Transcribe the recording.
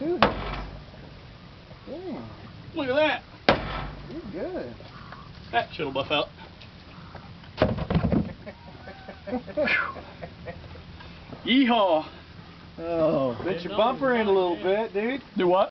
too. Yeah. Look at that. you're good. That shit'll buff out. Yeehaw. oh, bet your bumper in a little bit, dude. Do what?